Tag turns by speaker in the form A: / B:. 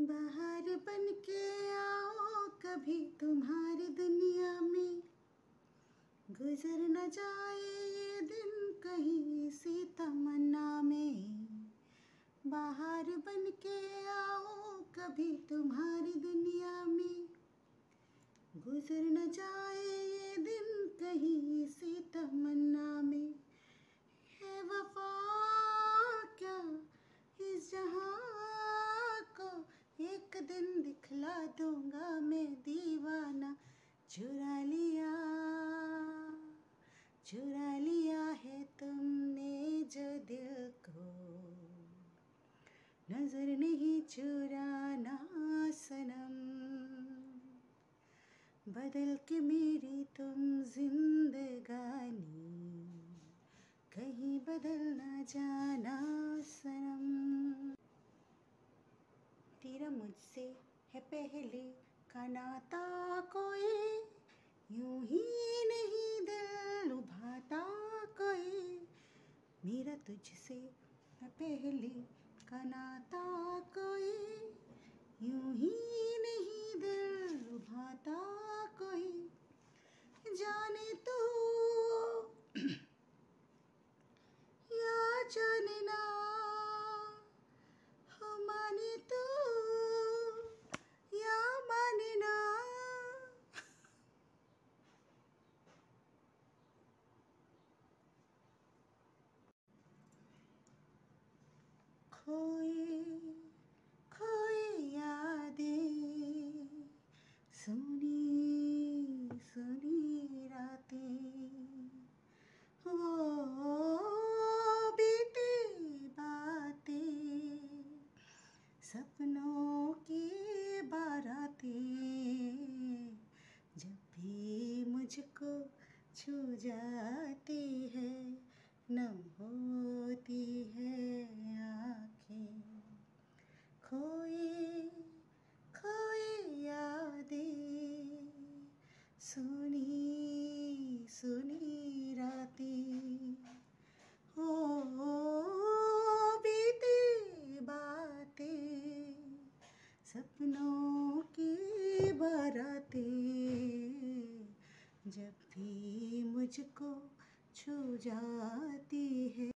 A: बाहर बन के आओ कभी तुम्हारी दुनिया में। गुजर न जाए ये दिन कहीं सी तमन्ना में। बाहर बन के आओ कभी तुम्हारी दुनिया में। गुजर न जाए ये दिन कहीं सी तमन्ना में है वफा क्या इस जहाँ को एक दिन दिखला दूँगा मैं दीवाना चुरा लिया चुरा लिया है तुमने जो दिल को। नज़र नहीं चुराना सनम, बदल के मेरी तुम जिंदगानी। कहीं बदल ना जाना सनम। तेरा मुझसे है पहले का नाता कोई यूँ ही नहीं दिल लुभाता कोई। मेरा तुझसे पहले कनाता नाता कोई यूँ ही नहीं दिल लुभाता कोई जाने तू या जाने ना हो माने तू या माने ना खोए खोए यादें सुनी सुनी रातें वो बीती बातें सपनों की बारातें जब भी मुझको छू जाती है, नम होती है आँखें। खोए खोए यादें, सुनी सुनी रातें। हो बीती बातें, सपनों की बारातें। जब भी मुझको छू जाती है।